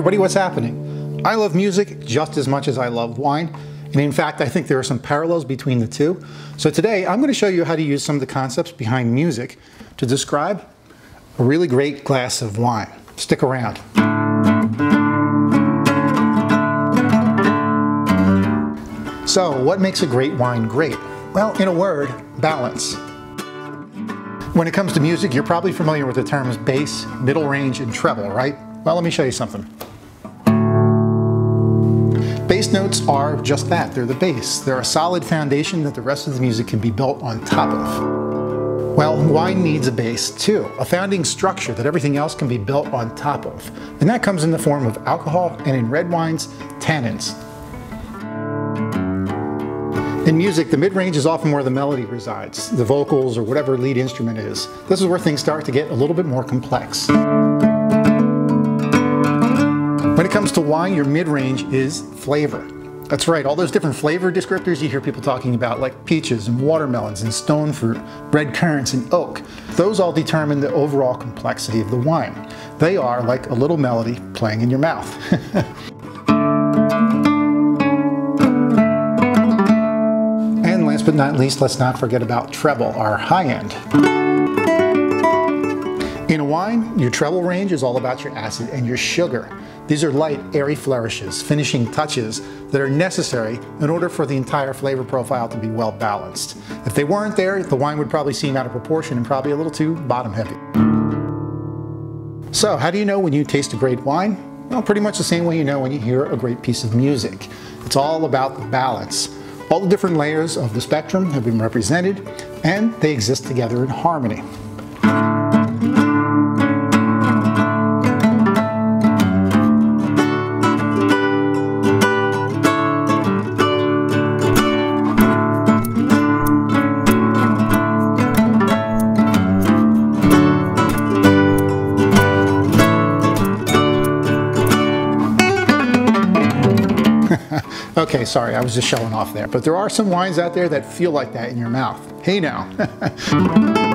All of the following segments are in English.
everybody, what's happening? I love music just as much as I love wine. And in fact, I think there are some parallels between the two. So today, I'm going to show you how to use some of the concepts behind music to describe a really great glass of wine. Stick around. So, what makes a great wine great? Well, in a word, balance. When it comes to music, you're probably familiar with the terms bass, middle range, and treble, right? Well, let me show you something. Bass notes are just that, they're the base. They're a solid foundation that the rest of the music can be built on top of. Well, wine needs a base too, a founding structure that everything else can be built on top of. And that comes in the form of alcohol and in red wines, tannins. In music, the mid-range is often where the melody resides, the vocals or whatever lead instrument is. This is where things start to get a little bit more complex. When it comes to wine, your mid-range is flavor. That's right, all those different flavor descriptors you hear people talking about, like peaches and watermelons and stone fruit, red currants and oak, those all determine the overall complexity of the wine. They are like a little melody playing in your mouth. And last but not least, let's not forget about treble, our high end. In a wine, your treble range is all about your acid and your sugar. These are light, airy flourishes, finishing touches that are necessary in order for the entire flavor profile to be well balanced. If they weren't there, the wine would probably seem out of proportion and probably a little too bottom heavy. So how do you know when you taste a great wine? Well, pretty much the same way you know when you hear a great piece of music. It's all about the balance. All the different layers of the spectrum have been represented and they exist together in harmony. Okay, sorry, I was just showing off there. But there are some wines out there that feel like that in your mouth. Hey now.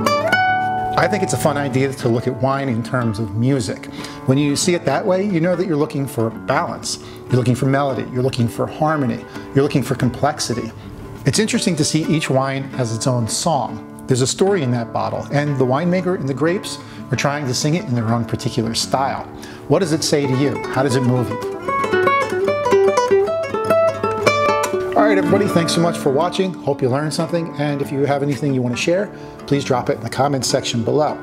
I think it's a fun idea to look at wine in terms of music. When you see it that way, you know that you're looking for balance. You're looking for melody. You're looking for harmony. You're looking for complexity. It's interesting to see each wine has its own song. There's a story in that bottle, and the winemaker and the grapes are trying to sing it in their own particular style. What does it say to you? How does it move you? All right, everybody, thanks so much for watching. Hope you learned something. And if you have anything you want to share, please drop it in the comments section below.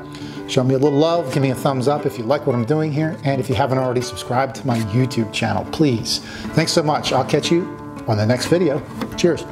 Show me a little love, give me a thumbs up if you like what I'm doing here. And if you haven't already subscribed to my YouTube channel, please. Thanks so much. I'll catch you on the next video. Cheers.